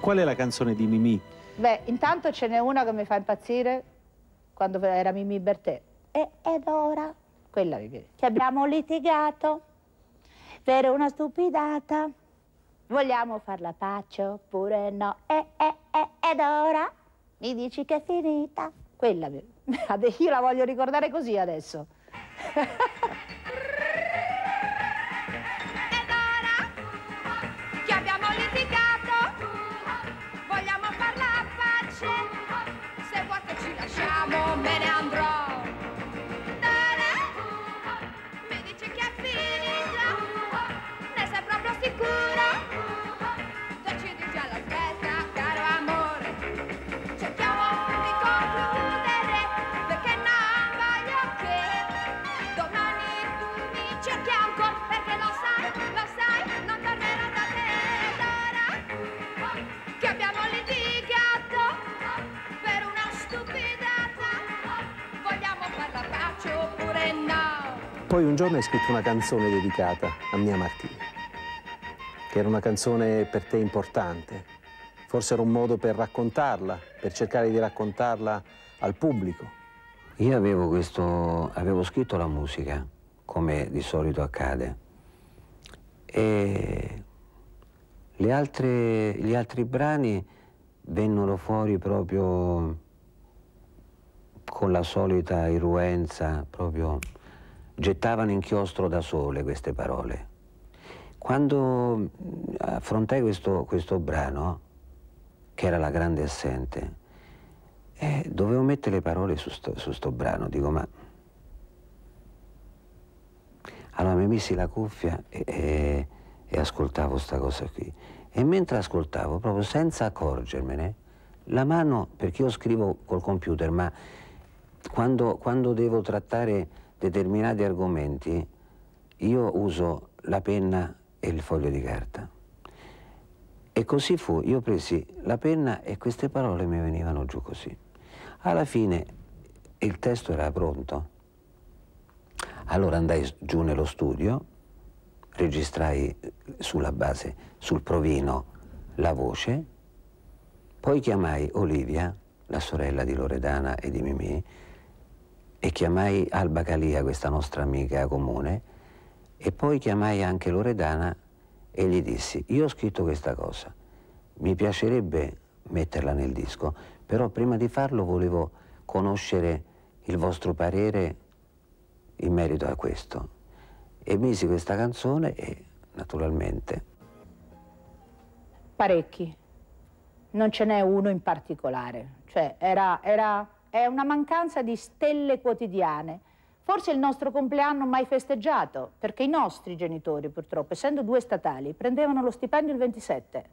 Qual è la canzone di Mimì? Beh, intanto ce n'è una che mi fa impazzire quando era Mimì Bertè. E, ed ora? Quella mi piace. Che abbiamo litigato per una stupidata. Vogliamo far la pace oppure no? E, e, e, ed ora? Mi dici che è finita? Quella, io la voglio ricordare così adesso. Poi un giorno hai scritto una canzone dedicata a Mia Martini, che era una canzone per te importante. Forse era un modo per raccontarla, per cercare di raccontarla al pubblico. Io avevo, questo, avevo scritto la musica, come di solito accade, e altre, gli altri brani vennero fuori proprio con la solita irruenza, proprio gettavano inchiostro da sole queste parole. Quando mm, affrontai questo, questo brano, che era la grande assente, eh, dovevo mettere le parole su sto, su sto brano, dico ma... Allora mi missi la cuffia e, e, e ascoltavo questa cosa qui. E mentre ascoltavo, proprio senza accorgermene, la mano, perché io scrivo col computer, ma quando, quando devo trattare determinati argomenti io uso la penna e il foglio di carta. E così fu, io presi la penna e queste parole mi venivano giù così. Alla fine il testo era pronto. Allora andai giù nello studio, registrai sulla base, sul provino, la voce, poi chiamai Olivia, la sorella di Loredana e di Mimì, e chiamai Alba Calia, questa nostra amica comune, e poi chiamai anche Loredana e gli dissi, io ho scritto questa cosa, mi piacerebbe metterla nel disco, però prima di farlo volevo conoscere il vostro parere in merito a questo. E misi questa canzone e naturalmente... Parecchi, non ce n'è uno in particolare, cioè era, era è una mancanza di stelle quotidiane. Forse il nostro compleanno mai festeggiato, perché i nostri genitori, purtroppo, essendo due statali, prendevano lo stipendio il 27.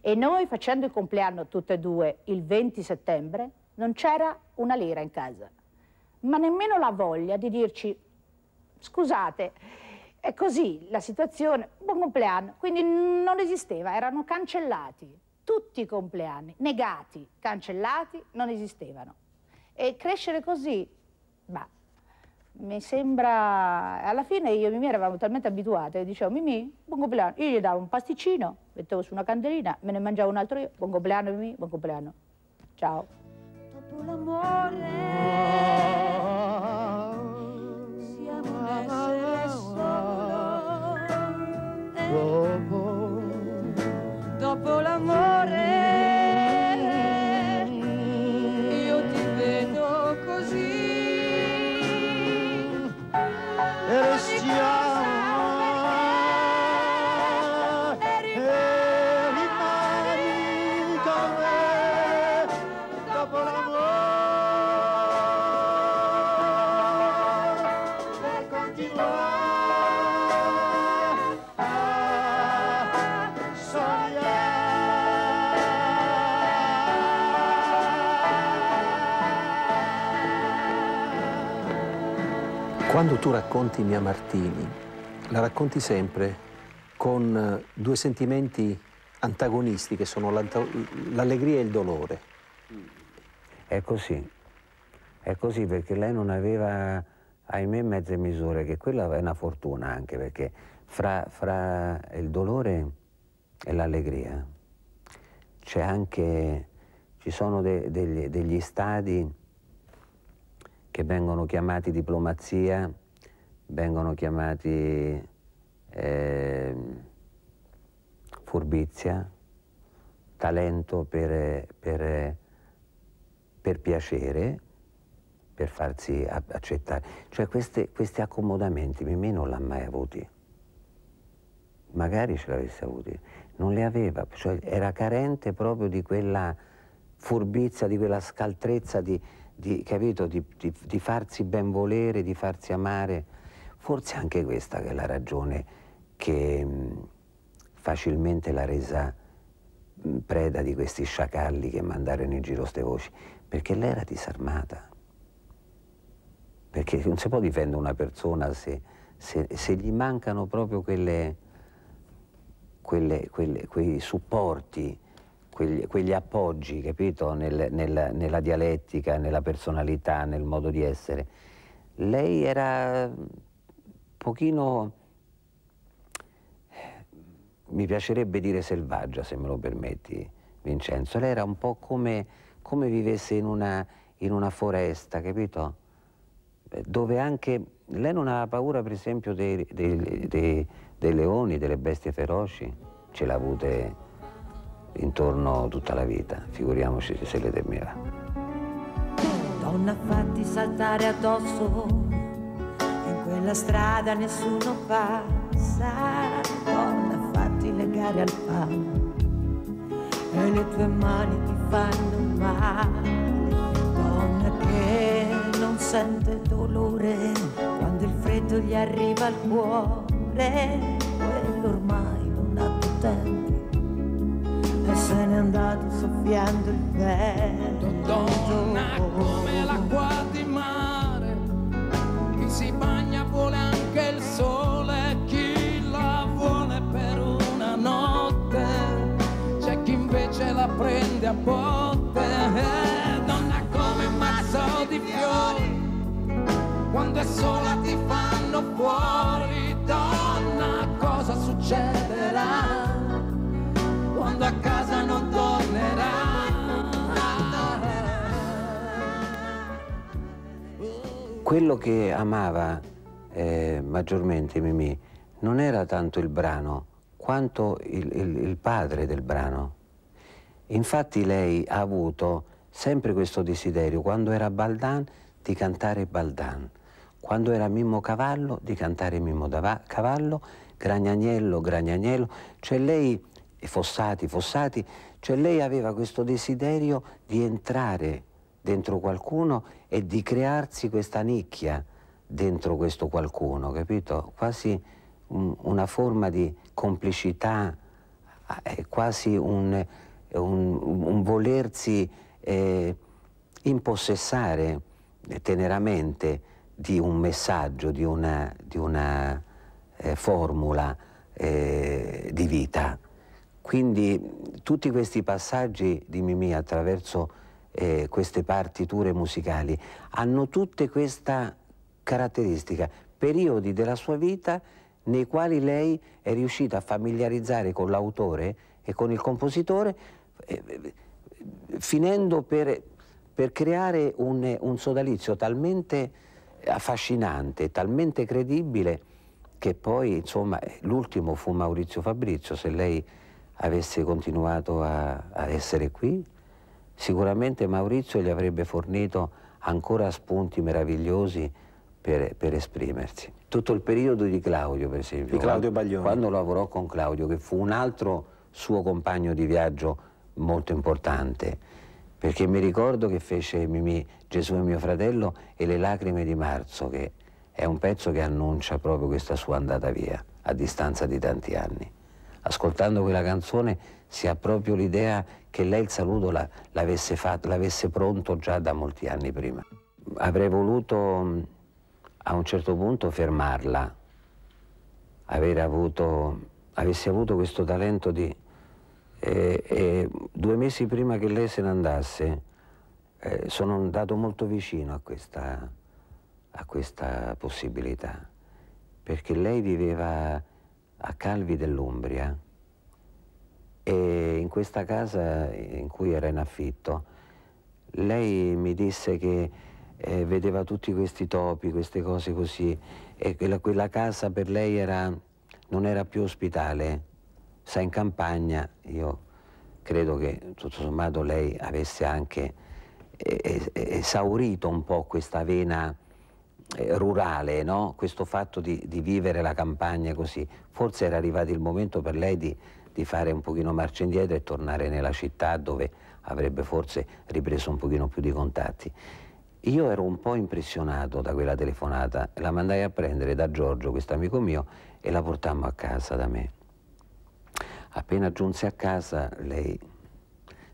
E noi, facendo il compleanno tutte e due il 20 settembre, non c'era una lira in casa. Ma nemmeno la voglia di dirci, scusate, è così la situazione, buon compleanno. Quindi non esisteva, erano cancellati. Tutti i compleanni, negati, cancellati, non esistevano. E crescere così, bah, mi sembra... Alla fine io e Mimì eravamo talmente abituate, dicevo, Mimì, buon compleanno. Io gli davo un pasticcino, mettevo su una candelina, me ne mangiavo un altro io. Buon compleanno Mimì, buon compleanno. Ciao. Dopo l'amore Quando tu racconti Mia Martini, la racconti sempre con eh, due sentimenti antagonisti che sono l'allegria e il dolore. È così, è così perché lei non aveva, ahimè, mezze misure, che quella è una fortuna anche perché fra, fra il dolore e l'allegria c'è anche, ci sono de, degli, degli stadi che vengono chiamati diplomazia, vengono chiamati eh, furbizia, talento per, per, per, piacere, per farsi accettare. Cioè queste, questi accomodamenti Mimì non l'ha mai avuti. Magari ce l'avesse avuti. Non li aveva, cioè era carente proprio di quella furbizia, di quella scaltrezza, di, di, capito, di, di, di farsi ben volere, di farsi amare. Forse anche questa che è la ragione che mh, facilmente l'ha resa mh, preda di questi sciacalli che mandarono in giro queste voci, perché lei era disarmata. Perché non si può difendere una persona se, se, se gli mancano proprio quelle, quelle, quelle, quei supporti, quegli, quegli appoggi, capito, nel, nel, nella dialettica, nella personalità, nel modo di essere. Lei era un pochino mi piacerebbe dire selvaggia, se me lo permetti, Vincenzo. Lei era un po' come, come vivesse in una, in una, foresta, capito? Eh, dove anche... Lei non aveva paura, per esempio, dei, dei, dei, dei leoni, delle bestie feroci. Ce l'ha avute intorno tutta la vita, figuriamoci se le temeva. Donna fatti saltare addosso, in quella strada nessuno passa. Donna fatti legare al palo e le tue mani ti fanno male. Donna che non sente dolore quando il freddo gli arriva al cuore, n'è andato soffiando il vento. Donna come l'acqua di mare, chi si bagna vuole anche il sole, chi la vuole per una notte, c'è chi invece la prende a botte. Eh, Donna come un mazzo di fiori, quando è sola ti fanno fuori. Donna cosa succederà? Quello che amava eh, maggiormente Mimì non era tanto il brano, quanto il, il, il padre del brano. Infatti lei ha avuto sempre questo desiderio, quando era Baldan, di cantare Baldan, quando era Mimmo Cavallo, di cantare Mimmo Dava- Cavallo, Gragnaniello, Gragnaniello, cioè lei, e Fossati, Fossati, cioè lei aveva questo desiderio di entrare dentro qualcuno e di crearsi questa nicchia dentro questo qualcuno, capito? Quasi un- una forma di complicità, eh, quasi un, un- un volersi eh, impossessare teneramente di un messaggio, di una, di una eh, formula eh, di vita. Quindi tutti questi passaggi di Mimì attraverso eh, queste partiture musicali hanno tutte questa caratteristica, periodi della sua vita nei quali lei è riuscita a familiarizzare con l'autore e con il compositore, eh, finendo per, per creare un, un sodalizio talmente affascinante, talmente credibile, che poi, insomma, l'ultimo fu Maurizio Fabrizio, se lei avesse continuato a, a essere qui, sicuramente Maurizio gli avrebbe fornito ancora spunti meravigliosi per, per esprimersi. Tutto il periodo di Claudio, per esempio, Di Claudio quando- Baglioni. quando lavorò con Claudio, che fu un altro suo compagno di viaggio molto importante, perché mi ricordo che fece Mimì Gesù è mio fratello e le lacrime di marzo, che è un pezzo che annuncia proprio questa sua andata via, a distanza di tanti anni. Ascoltando quella canzone si ha proprio l'idea che lei il saluto la- l'avesse, fatto, l'avesse pronto già da molti anni prima. Avrei voluto a un certo punto fermarla, avuto, avessi avuto questo talento di... e- e due mesi prima che lei se ne andasse eh, sono andato molto vicino a questa, a questa possibilità, perché lei viveva a Calvi dell'Umbria e in questa casa in cui era in affitto, lei mi disse che eh, vedeva tutti questi topi, queste cose così, e quella, quella casa per lei era, non era più ospitale, sa in campagna, io credo che tutto sommato lei avesse anche eh, esaurito un po' questa vena eh, rurale, no? questo fatto di, di, vivere la campagna così. Forse era arrivato il momento per lei di, di fare un pochino marcia indietro e tornare nella città dove avrebbe forse ripreso un pochino più di contatti. Io ero un po' impressionato da quella telefonata, la mandai a prendere da Giorgio, questo amico mio, e la portammo a casa da me. Appena giunse a casa lei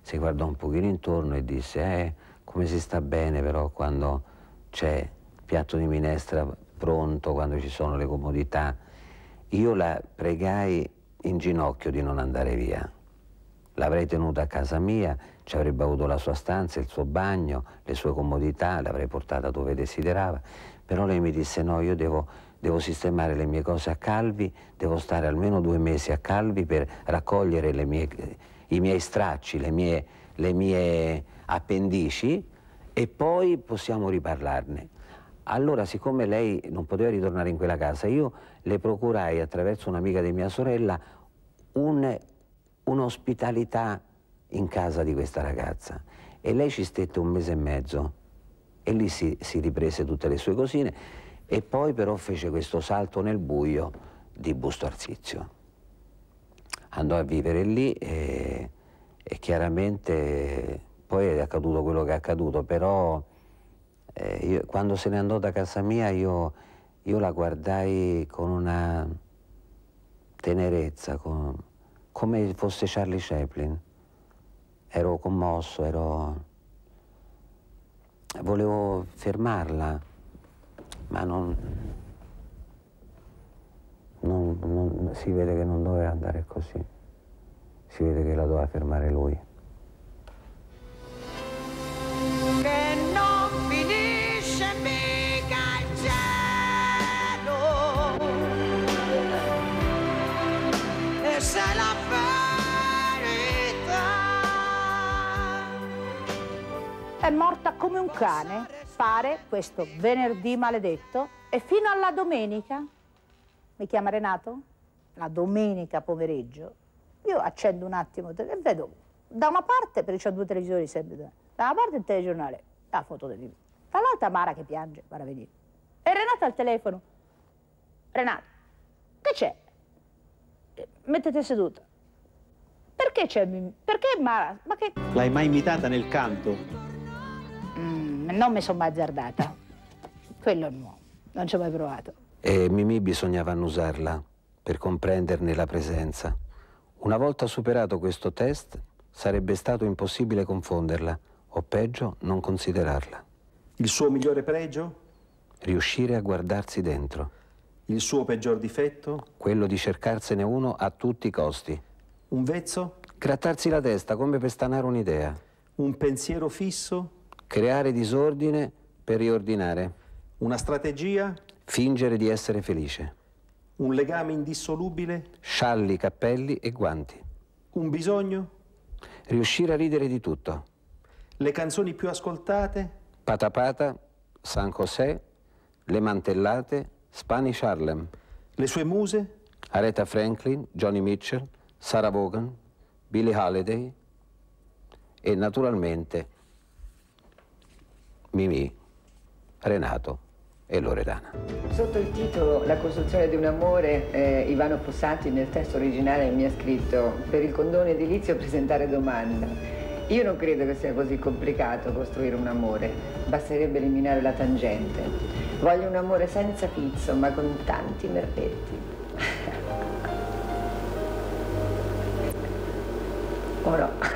si guardò un pochino intorno e disse eh, come si sta bene però quando c'è piatto di minestra pronto, quando ci sono le comodità. Io la pregai in ginocchio di non andare via. L'avrei tenuta a casa mia, ci avrebbe avuto la sua stanza, il suo bagno, le sue comodità, l'avrei portata dove desiderava, però lei mi disse no, io devo, devo sistemare le mie cose a Calvi, devo stare almeno due mesi a Calvi per raccogliere mie, i miei stracci, le mie, le mie appendici e poi possiamo riparlarne. Allora, siccome lei non poteva ritornare in quella casa, io le procurai attraverso un'amica di mia sorella un'ospitalità in casa di questa ragazza e lei ci stette un mese e mezzo e lì si, si riprese tutte le sue cosine e poi però fece questo salto nel buio di Busto Arsizio. Andò a vivere lì e, e chiaramente poi è accaduto quello che è accaduto, però eh, io, quando se ne andò da casa mia io, io la guardai con una tenerezza, con, come fosse Charlie Chaplin. Ero commosso, ero... volevo fermarla, ma non, non, non, si vede che non doveva andare così, si vede che la doveva fermare lui. Cane, pare, questo venerdì maledetto, e fino alla domenica, mi chiama Renato, la domenica pomeriggio, io accendo un attimo e vedo, da una parte, perché c'ho due televisori sempre, da una parte il telegiornale, la foto del video, dall'altra Mara che piange, guarda vedi. E Renato al telefono, Renato, che c'è? Mettete seduta. Perché c'è? Perché Mara? Ma che... L'hai mai imitata nel canto? Non mi sono mai azzardata. Quello no, non ci ho mai provato. E Mimì bisognava annusarla per comprenderne la presenza. Una volta superato questo test, sarebbe stato impossibile confonderla, o peggio, non considerarla. Il suo migliore pregio? Riuscire a guardarsi dentro. Il suo peggior difetto? Quello di cercarsene uno a tutti i costi. Un vezzo? Grattarsi la testa come per stanare un'idea. Un pensiero fisso? Creare disordine per riordinare. Una strategia? Fingere di essere felice. Un legame indissolubile? Scialli, cappelli e guanti. Un bisogno? Riuscire a ridere di tutto. Le canzoni più ascoltate? Patapata, San José, Le Mantellate, Spanish Harlem. Le sue muse? Aretha Franklin, Johnny Mitchell, Sarah Vaughan, Billie Holiday e naturalmente Mimì, Renato e Loredana. Sotto il titolo La costruzione di un amore, eh, Ivano Fossati nel testo originale mi ha scritto per il condono edilizio presentare domanda. Io non credo che sia così complicato costruire un amore, basterebbe eliminare la tangente. Voglio un amore senza pizzo, ma con tanti merletti. o no?